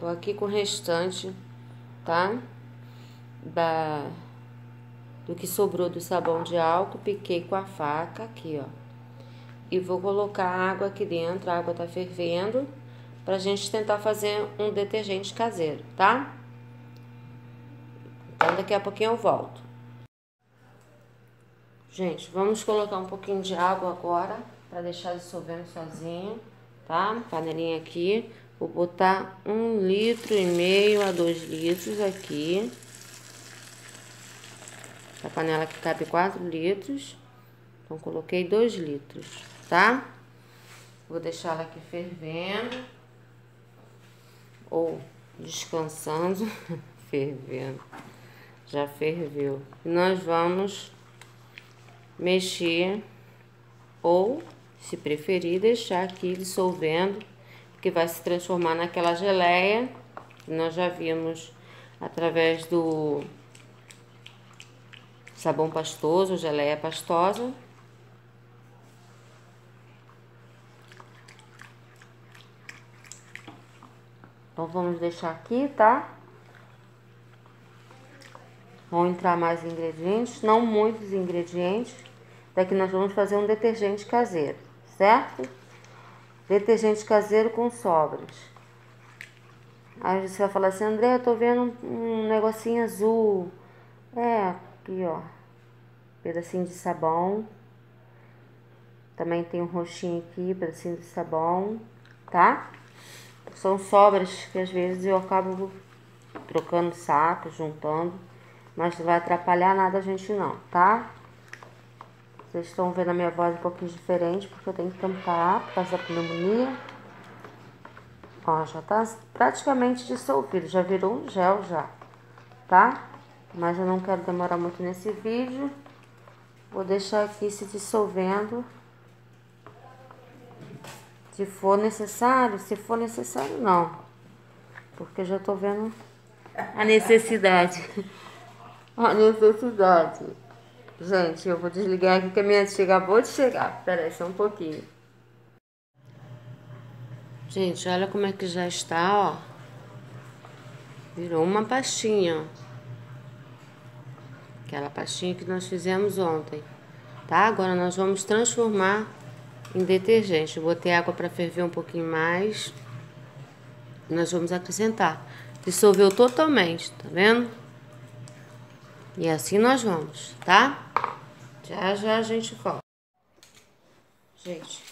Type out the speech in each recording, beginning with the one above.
Tô aqui com o restante, tá? Da, do que sobrou do sabão de álcool, piquei com a faca aqui, ó. E vou colocar água aqui dentro, a água tá fervendo, pra gente tentar fazer um detergente caseiro, tá? Então, daqui a pouquinho eu volto. Gente, vamos colocar um pouquinho de água agora, pra deixar dissolvendo sozinho, tá? Panelinha aqui. Vou botar um litro e meio a dois litros aqui. A panela que cabe quatro litros. Então, coloquei dois litros, tá? Vou deixar ela aqui fervendo. Ou descansando. fervendo. Já ferveu. E nós vamos mexer. Ou, se preferir, deixar aqui dissolvendo que vai se transformar naquela geleia que nós já vimos através do sabão pastoso, geleia pastosa. Então, vamos deixar aqui, tá? Vão entrar mais ingredientes, não muitos ingredientes. Daqui nós vamos fazer um detergente caseiro, certo? Detergente caseiro com sobras. Aí você vai falar assim, André, eu tô vendo um negocinho azul. É, aqui, ó. Pedacinho de sabão. Também tem um roxinho aqui, pedacinho de sabão, tá? São sobras que às vezes eu acabo trocando saco, juntando. Mas não vai atrapalhar nada a gente não, tá? Vocês estão vendo a minha voz um pouquinho diferente, porque eu tenho que tampar por causa da pneumonia. Ó, já tá praticamente dissolvido, já virou um gel já, tá? Mas eu não quero demorar muito nesse vídeo. Vou deixar aqui se dissolvendo. Se for necessário, se for necessário não. Porque já tô vendo a necessidade. a necessidade. Gente, eu vou desligar aqui que a minha tia acabou de chegar. Pera aí, só um pouquinho. Gente, olha como é que já está, ó. Virou uma pastinha. Aquela pastinha que nós fizemos ontem. Tá? Agora nós vamos transformar em detergente. Eu botei água para ferver um pouquinho mais. Nós vamos acrescentar. Dissolveu totalmente, tá vendo? E assim nós vamos, tá? Já já a gente volta. Gente,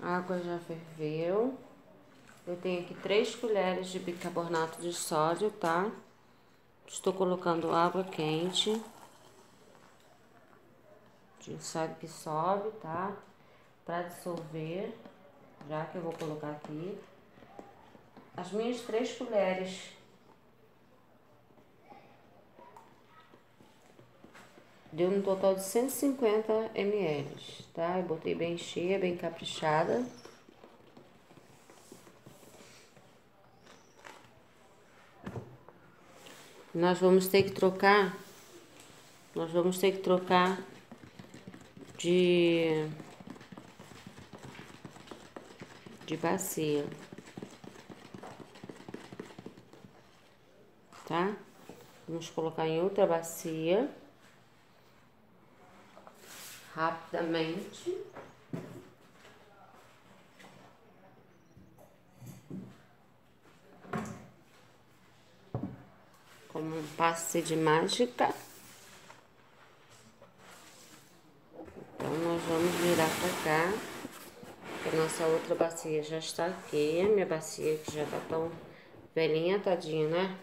a água já ferveu. Eu tenho aqui três colheres de bicarbonato de sódio, tá? Estou colocando água quente. A gente sabe que sobe, tá? Para dissolver, já que eu vou colocar aqui. As minhas três colheres Deu um total de 150 ml, tá? Eu botei bem cheia, bem caprichada. Nós vamos ter que trocar, nós vamos ter que trocar de, de bacia, tá? Vamos colocar em outra bacia rapidamente. Como um passe de mágica. Então, nós vamos virar pra cá. A nossa outra bacia já está aqui. A minha bacia que já tá tão velhinha, tadinha, né?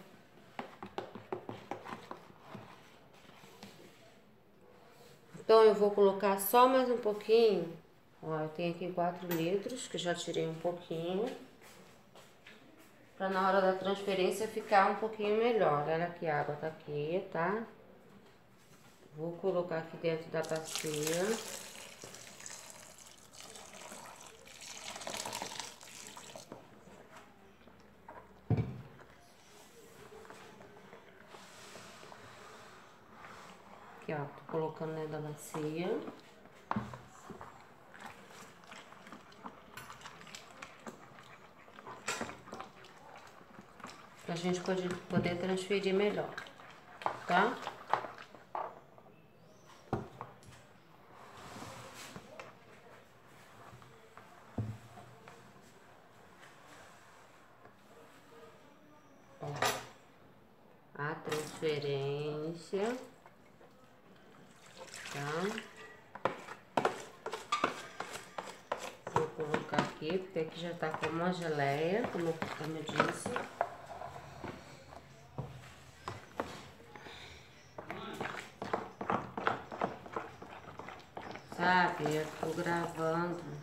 Então, eu vou colocar só mais um pouquinho. Ó, eu tenho aqui 4 litros, que já tirei um pouquinho. Pra na hora da transferência ficar um pouquinho melhor. Olha aqui, a água tá aqui, tá? Vou colocar aqui dentro da bacia. Ó, tô colocando dentro da bacia. Pra gente pode, poder transferir melhor, tá? a transferência, tá? Vou colocar aqui, porque aqui já tá com uma geleia, como, como eu disse. Sabe, eu tô gravando.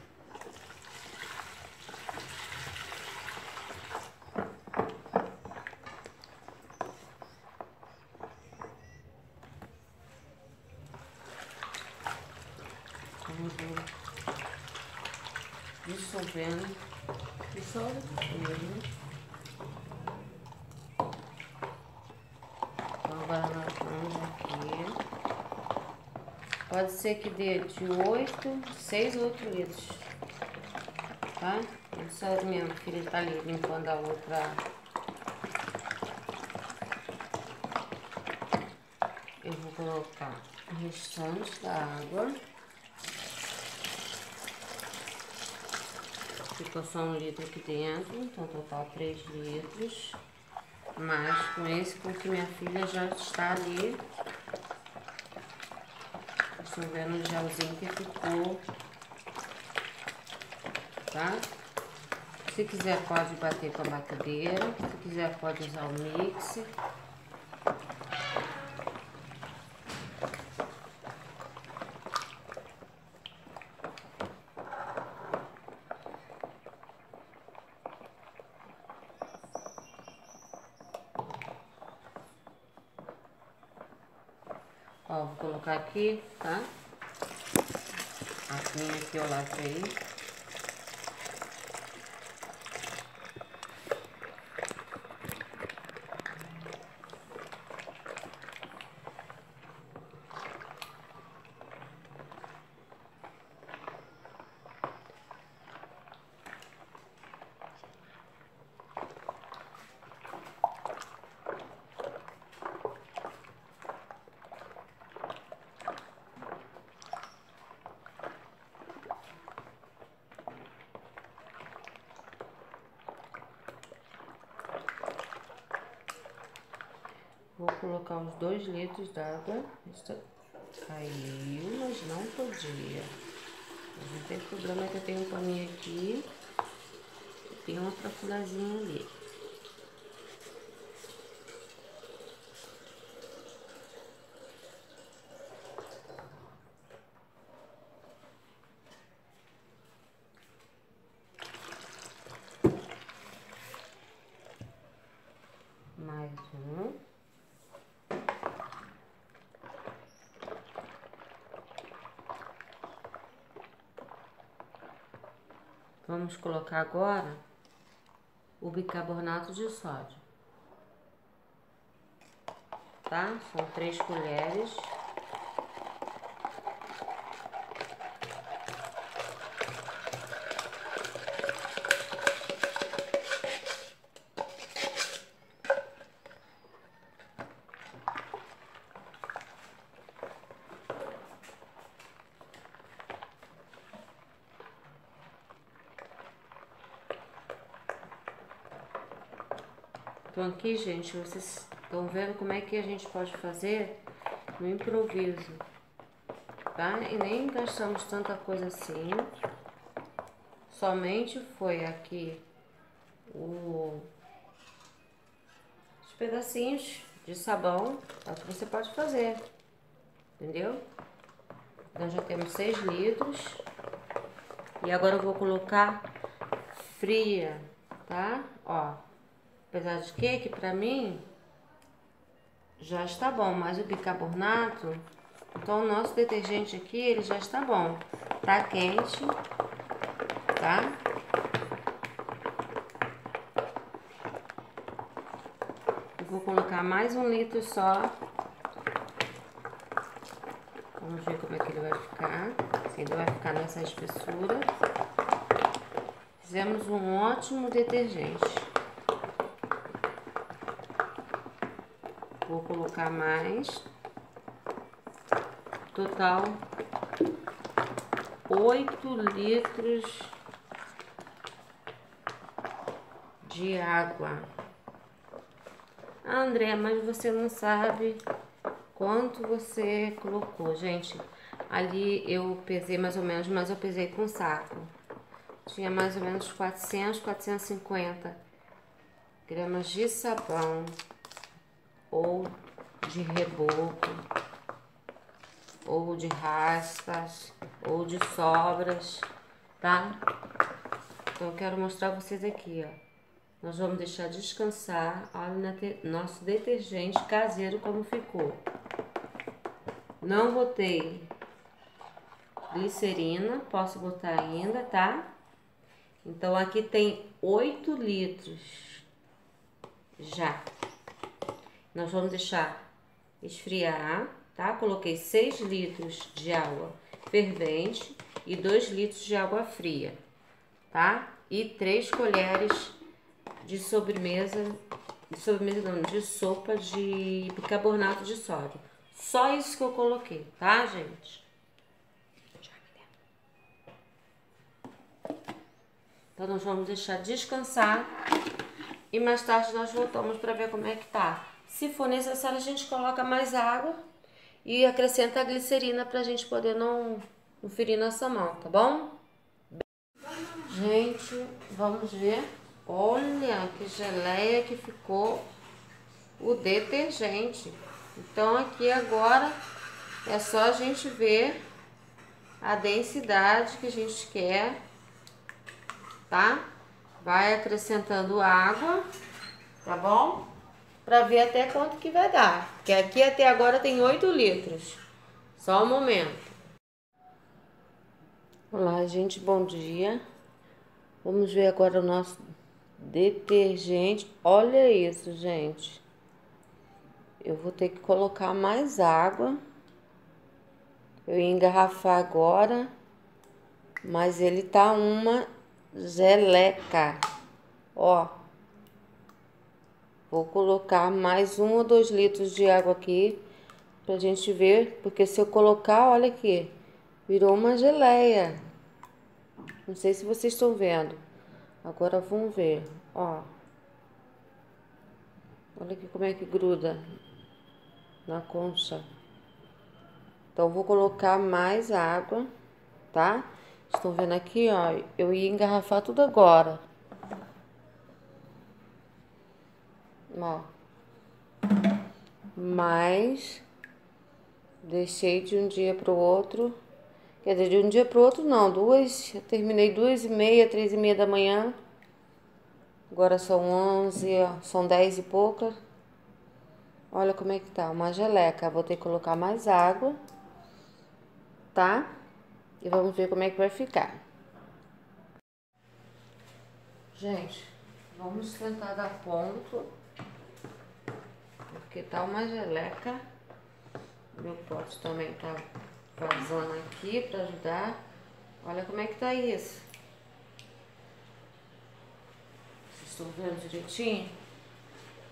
dissolvendo, dissolve mesmo. Então agora nós vamos aqui. Pode ser que dê de 8, 6 ou 8 litros. Tá? Só minha filha tá ali limpando a outra. Eu vou colocar o restante da água. Ficou só um litro aqui dentro, então total 3 litros. Mas com esse, porque minha filha já está ali. Estou vendo o gelzinho que ficou. Tá? Se quiser pode bater com a batedeira, se quiser pode usar o mix. Ó, vou colocar aqui, tá? A minha que eu lavei. Vou colocar uns dois litros d'água. Caiu, mas não podia. Não tem problema que eu tenho um paninho aqui. Tem uma profulazinha ali. Mais um. Vamos colocar agora o bicarbonato de sódio. Tá? São três colheres. Aqui, gente, vocês estão vendo como é que a gente pode fazer no improviso, tá? E nem gastamos tanta coisa assim. Somente foi aqui o, os pedacinhos de sabão, é o que você pode fazer, entendeu? Então já temos 6 litros. E agora eu vou colocar fria, tá? Ó. Apesar de que, que pra mim já está bom, mas o bicarbonato, então o nosso detergente aqui, ele já está bom. Tá quente, tá? Eu vou colocar mais um litro só. Vamos ver como é que ele vai ficar. Se ele vai ficar nessa espessura. Fizemos um ótimo detergente. Vou colocar mais. Total, 8 litros de água. Ah, André, mas você não sabe quanto você colocou. Gente, ali eu pesei mais ou menos, mas eu pesei com saco. Tinha mais ou menos 400, 450 gramas de sabão ou de reboco ou de raspas ou de sobras, tá? Então eu quero mostrar vocês aqui, ó. Nós vamos deixar descansar. Olha nosso detergente caseiro como ficou. Não botei glicerina, posso botar ainda, tá? Então, aqui tem 8 litros já. Nós vamos deixar esfriar, tá? Coloquei 6 litros de água fervente e 2 litros de água fria, tá? E 3 colheres de sobremesa, de sobremesa não, de sopa de bicarbonato de sódio. Só isso que eu coloquei, tá, gente? Então, nós vamos deixar descansar e mais tarde nós voltamos para ver como é que tá. Se for necessário, a gente coloca mais água e acrescenta a glicerina para a gente poder não, não ferir nossa mão, tá bom? Gente, vamos ver. Olha que geleia que ficou o detergente. Então aqui agora é só a gente ver a densidade que a gente quer, tá? Vai acrescentando água, tá bom? Pra ver até quanto que vai dar. Porque aqui até agora tem 8 litros. Só um momento. Olá, gente, bom dia. Vamos ver agora o nosso Detergente. Olha isso, gente. Eu vou ter que colocar mais água. Eu ia engarrafar agora. Mas ele tá uma geleca. Ó. Vou colocar mais um ou dois litros de água aqui. Pra gente ver. Porque se eu colocar, olha aqui. Virou uma geleia. Não sei se vocês estão vendo. Agora vamos ver, ó. Olha aqui como é que gruda na concha. Então, vou colocar mais água, tá? Estão vendo aqui, ó, eu ia engarrafar tudo agora. Ó. Mas, deixei de um dia pro outro Quer dizer, de um dia pro outro não, duas, terminei duas e meia, três e meia da manhã. Agora são onze, são dez e pouca. Olha como é que tá, uma geleca. Vou ter que colocar mais água, tá? E vamos ver como é que vai ficar. Gente, vamos tentar dar ponto. Porque tá uma geleca. Meu pote também tá vazando aqui para ajudar. Olha como é que tá isso. Vocês estão vendo direitinho?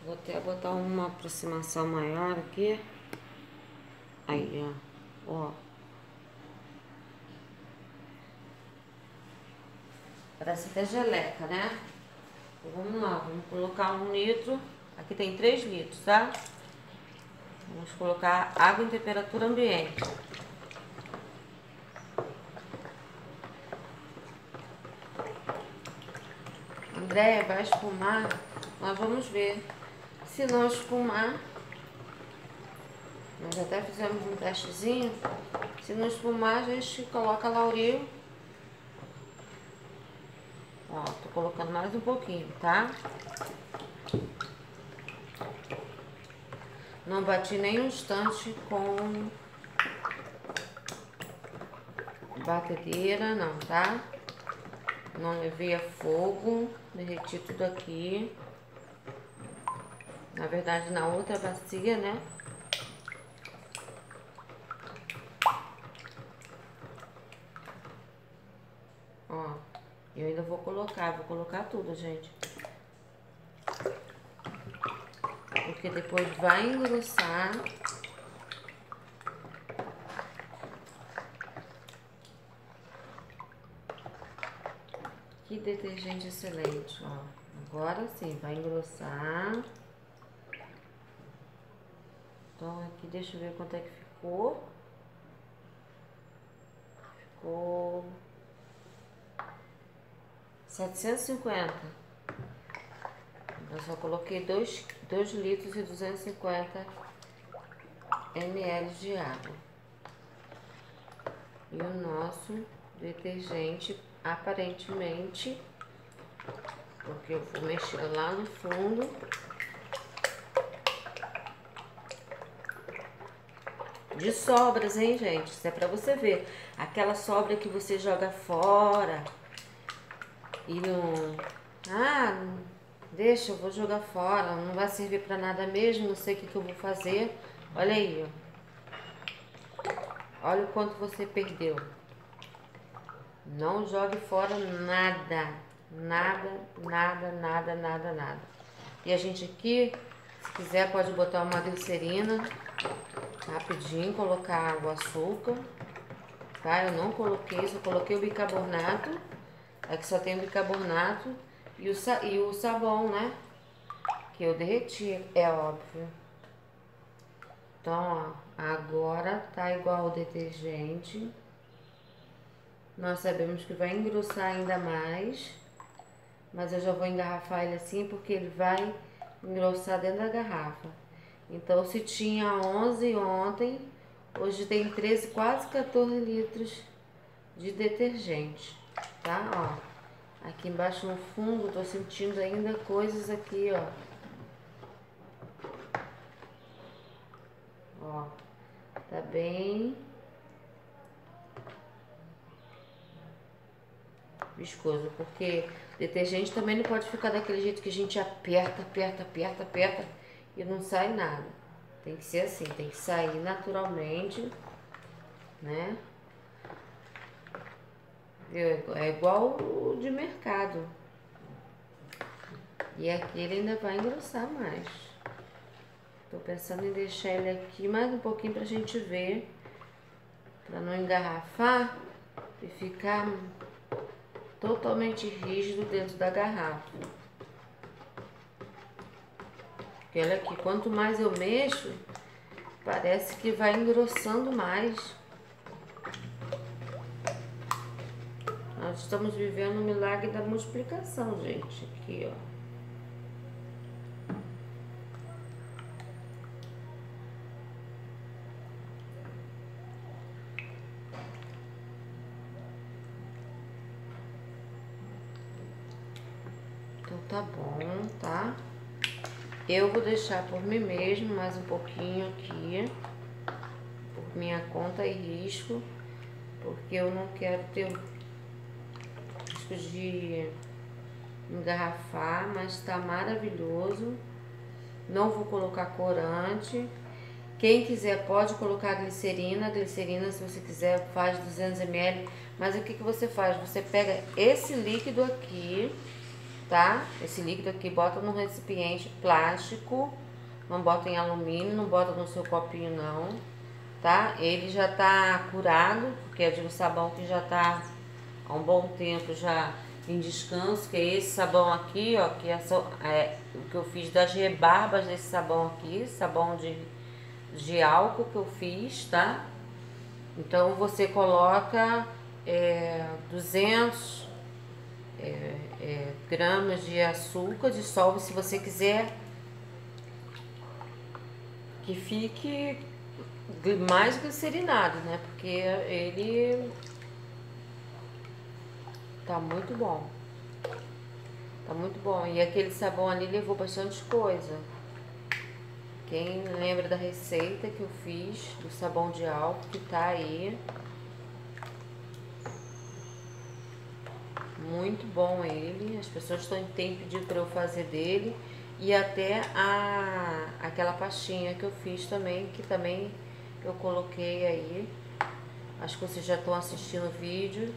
Vou até botar uma aproximação maior aqui. Aí, ó. Ó. Parece até geleca, né? Vamos lá, vamos colocar um litro. Aqui tem 3 litros, tá? Vamos colocar água em temperatura ambiente. Andréia, vai espumar? Nós vamos ver. Se não espumar, nós até fizemos um testezinho. Se não espumar, a gente coloca lauril. Ó, tô colocando mais um pouquinho, tá? Não bati nem um instante com batedeira, não, tá? Não levei a fogo, derreti tudo aqui. Na verdade, na outra bacia, né? Ó, eu ainda vou colocar, vou colocar tudo, gente. Porque depois vai engrossar. Que detergente excelente, ó. Agora sim, vai engrossar. Então aqui, deixa eu ver quanto é que ficou. Ficou... 750. Eu só coloquei 2, 2 litros e 250 ml de água. E o nosso detergente, aparentemente, porque eu vou mexer lá no fundo. De sobras, hein, gente? Isso é pra você ver. Aquela sobra que você joga fora e não... Ah, deixa, eu vou jogar fora, não vai servir pra nada mesmo, não sei o que, que eu vou fazer. Olha aí, ó. Olha o quanto você perdeu. Não jogue fora nada, nada, nada, nada, nada, nada. E a gente aqui, se quiser, pode botar uma glicerina, rapidinho, colocar água, açúcar, tá? Eu não coloquei, só coloquei o bicarbonato Aqui só tem o bicarbonato e o, e o sabão, né? Que eu derreti, é óbvio. Então, ó, agora tá igual o detergente. Nós sabemos que vai engrossar ainda mais. Mas eu já vou engarrafar ele assim porque ele vai engrossar dentro da garrafa. Então, se tinha 11 ontem, hoje tem 13, quase 14 litros de detergente tá? Ó, aqui embaixo no fundo, tô sentindo ainda coisas aqui, ó. Ó, tá bem viscoso, porque detergente também não pode ficar daquele jeito que a gente aperta, aperta, aperta, aperta e não sai nada. Tem que ser assim, tem que sair naturalmente, né? É igual o de mercado. E aqui ele ainda vai engrossar mais. Tô pensando em deixar ele aqui mais um pouquinho pra gente ver. Pra não engarrafar e ficar totalmente rígido dentro da garrafa. Porque olha aqui, quanto mais eu mexo, parece que vai engrossando mais. Nós estamos vivendo o milagre da multiplicação, gente. Aqui, ó. Então tá bom, tá? Eu vou deixar por mim mesmo mais um pouquinho aqui, por minha conta e risco, porque eu não quero ter de engarrafar, mas tá maravilhoso. Não vou colocar corante. Quem quiser pode colocar glicerina. Glicerina, se você quiser, faz 200 ml. Mas o que, que você faz? Você pega esse líquido aqui, tá? Esse líquido aqui, bota num recipiente plástico. Não bota em alumínio, não bota no seu copinho, não. Tá? Ele já tá curado, porque é de um sabão que já tá há um bom tempo já em descanso, que é esse sabão aqui, ó, que é, é o que eu fiz das rebarbas desse sabão aqui, sabão de, de álcool que eu fiz, tá? Então você coloca é, 200 é, é, gramas de açúcar, dissolve se você quiser que fique mais glicerinado, né? Porque ele Tá muito bom. Tá muito bom. E aquele sabão ali levou bastante coisa. Quem lembra da receita que eu fiz do sabão de álcool que tá aí. Muito bom ele. As pessoas têm pedido para eu fazer dele. E até a, aquela pastinha que eu fiz também, que também eu coloquei aí. Acho que vocês já estão assistindo o vídeo.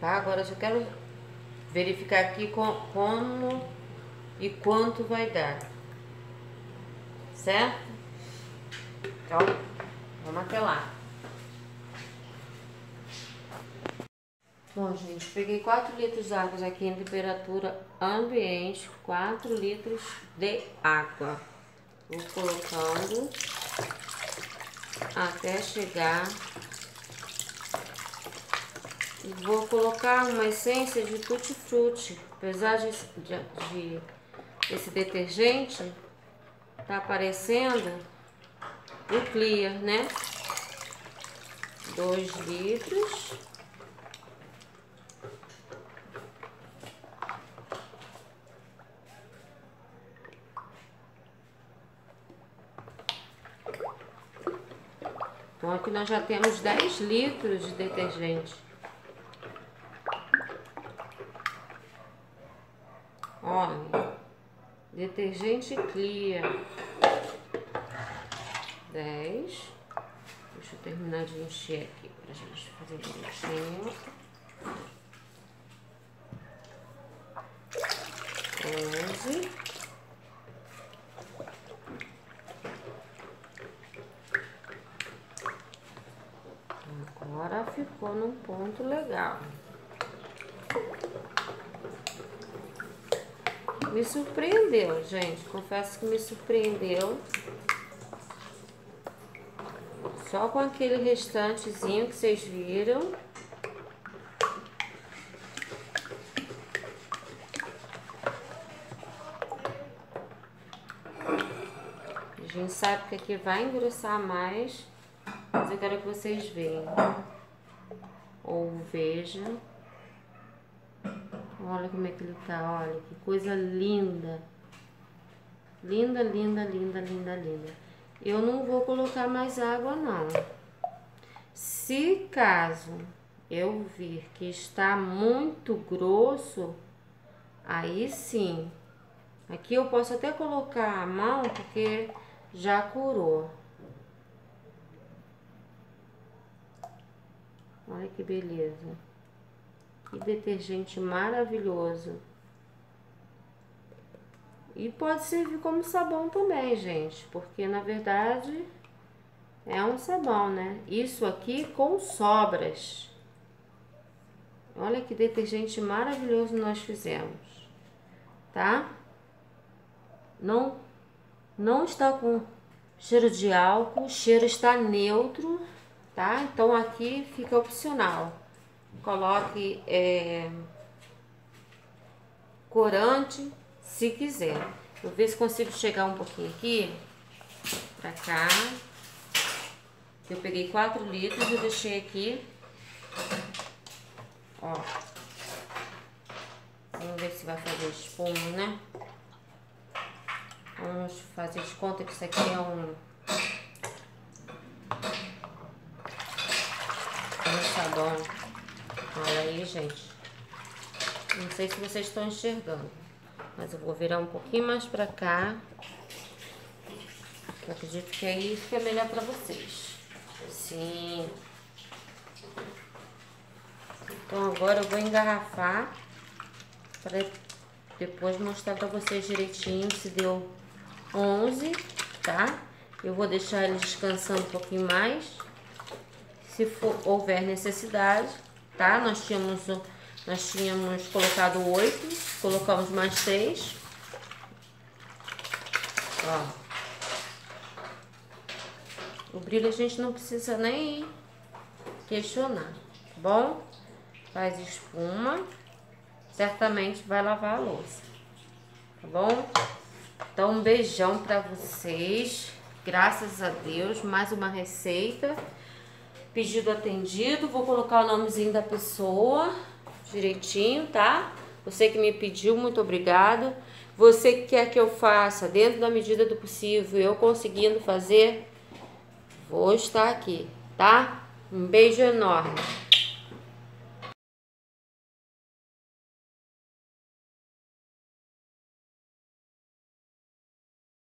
Tá? Agora eu só quero verificar aqui com, como e quanto vai dar. Certo? Então, vamos até lá. Bom, gente, peguei 4 litros de água aqui em temperatura ambiente, 4 litros de água. Vou colocando até chegar. Vou colocar uma essência de tutti-frutti. Apesar de, de, de esse detergente tá aparecendo o clear, né? 2 litros. Então aqui nós já temos 10 litros de detergente. Olha, detergente clear. 10. Deixa eu terminar de encher aqui pra gente fazer direitinho. 11. Agora ficou num ponto legal. Me surpreendeu, gente. Confesso que me surpreendeu. Só com aquele restantezinho que vocês viram. A gente sabe que aqui vai engrossar mais. Mas eu quero que vocês vejam. Ou vejam. Olha como é que ele tá, olha, que coisa linda. Linda, linda, linda, linda, linda. Eu não vou colocar mais água, não. Se caso eu vir que está muito grosso, aí sim. Aqui eu posso até colocar a mão, porque já curou. Olha que beleza. Que detergente maravilhoso. E pode servir como sabão também, gente, porque na verdade é um sabão, né? Isso aqui com sobras. Olha que detergente maravilhoso nós fizemos, tá? Não, não está com cheiro de álcool, o cheiro está neutro tá? Então aqui fica opcional. Coloque é, corante, se quiser. Vou ver se consigo chegar um pouquinho aqui, pra cá. Eu peguei 4 litros e deixei aqui, ó. Vamos ver se vai fazer espuma, né? Vamos fazer de conta que isso aqui é um tá bom. Olha aí, gente. Não sei se vocês estão enxergando. Mas eu vou virar um pouquinho mais pra cá. Eu acredito que aí fica melhor pra vocês. Sim. Então agora eu vou engarrafar. Pra depois mostrar pra vocês direitinho se deu 11, tá? Eu vou deixar ele descansando um pouquinho mais se for, houver necessidade, tá? Nós tínhamos, nós tínhamos colocado oito, colocamos mais três. Ó. O brilho a gente não precisa nem questionar, tá bom? Faz espuma, certamente vai lavar a louça, tá bom? Então, um beijão pra vocês. Graças a Deus, mais uma receita. Pedido atendido, vou colocar o nomezinho da pessoa direitinho, tá? Você que me pediu, muito obrigado. Você que quer que eu faça dentro da medida do possível, eu conseguindo fazer, vou estar aqui, tá? Um beijo enorme.